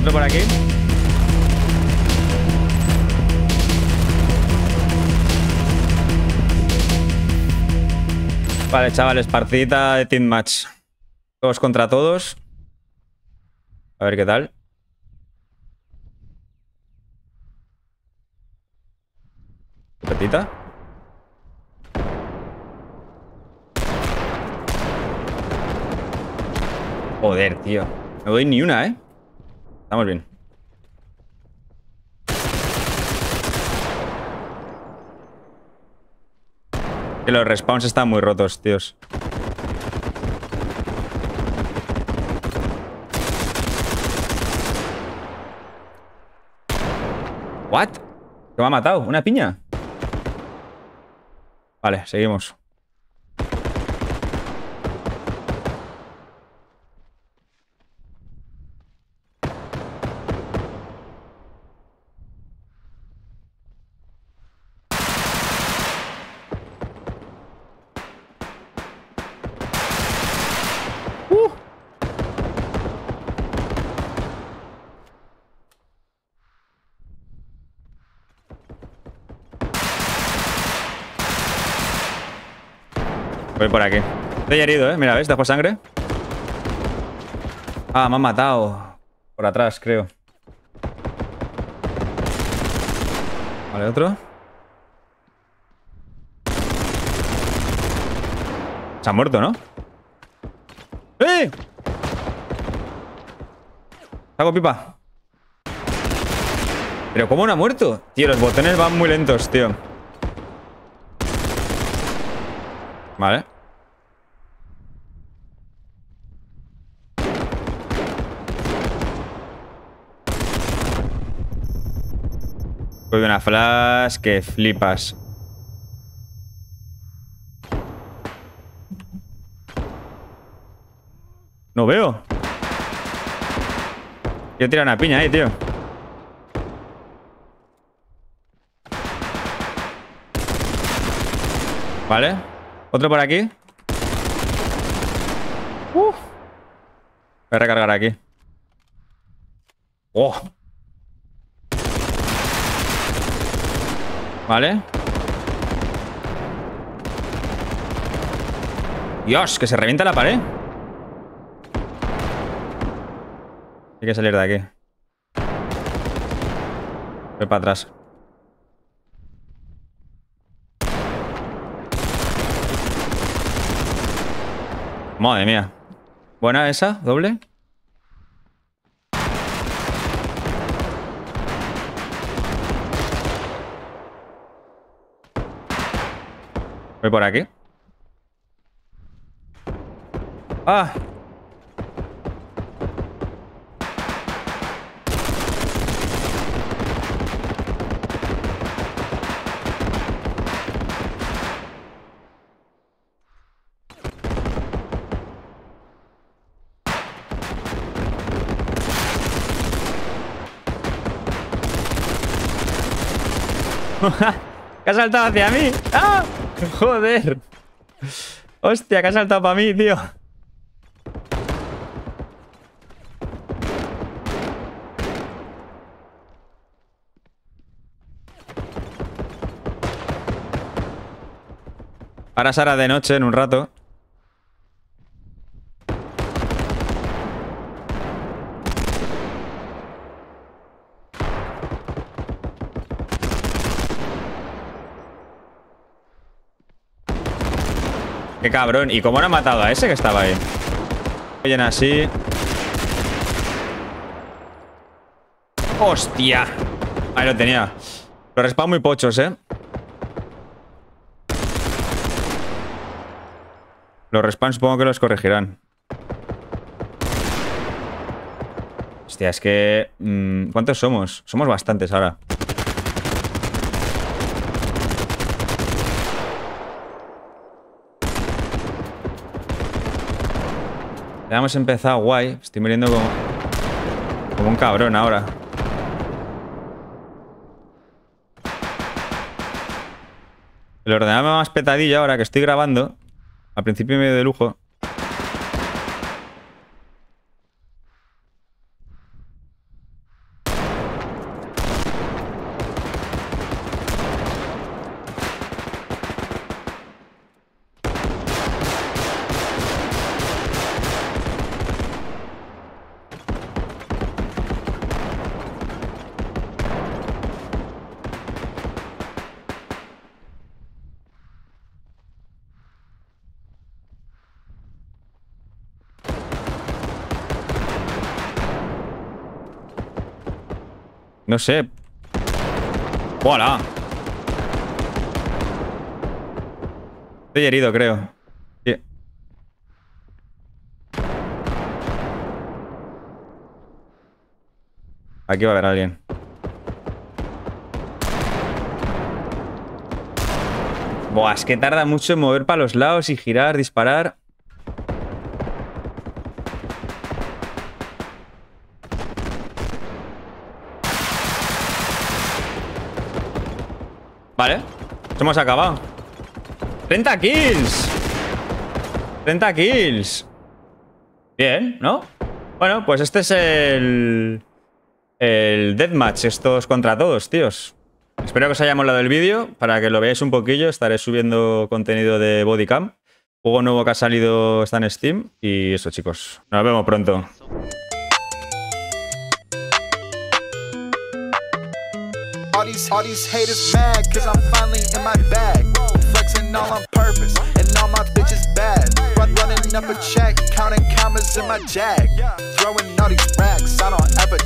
Otro por aquí. Vale, chavales, partidita de Team Match. Todos contra todos. A ver qué tal. Petita. Joder, tío. No doy ni una, ¿eh? Estamos bien. Los respawns están muy rotos, tíos. ¿What? ¿Que me ha matado? ¿Una piña? Vale, seguimos. Voy por aquí. Estoy herido, ¿eh? Mira, ¿ves? Dejo sangre. Ah, me han matado. Por atrás, creo. Vale, otro. Se ha muerto, ¿no? ¡Eh! Hago pipa. Pero ¿cómo no ha muerto? Tío, los botones van muy lentos, tío. Vale. Voy una flash que flipas. No veo. Quiero tirar una piña ahí, tío. Vale. Otro por aquí. Uf. Voy a recargar aquí. Oh. Vale. Dios, que se revienta la pared. Hay que salir de aquí. Voy para atrás. Madre mía. Buena esa, doble. Voy por aquí. Ah. que ha saltado hacia mí. ¡Ah! Joder. Hostia, que ha saltado para mí, tío. Ahora será de noche en un rato. Qué cabrón. ¿Y cómo no ha matado a ese que estaba ahí? Oyen así. ¡Hostia! Ahí lo tenía. Los respawn muy pochos, ¿eh? Los respawn supongo que los corregirán. Hostia, es que... mmm, ¿Cuántos somos? Somos bastantes ahora. Ya hemos empezado guay. Estoy muriendo como... Un cabrón ahora. El ordenador me más petadillo ahora que estoy grabando. Al principio medio de lujo. No sé. ¡Hola! Estoy herido, creo. Aquí va a haber alguien. Buah, es que tarda mucho en mover para los lados y girar, disparar. Vale, hemos acabado 30 kills 30 kills Bien, ¿no? Bueno, pues este es el... El deathmatch, estos contra todos, tíos Espero que os haya molado el vídeo. Para que lo veáis un poquillo, estaré subiendo contenido de Bodycam. Juego nuevo que ha salido está en Steam. Y eso, chicos. Nos vemos pronto. These, all these haters mad cause I'm finally in my bag. Flexing all on purpose, and all my bitches bad. Run, running up a check, counting commas in my jag. Throwing all these racks, I don't ever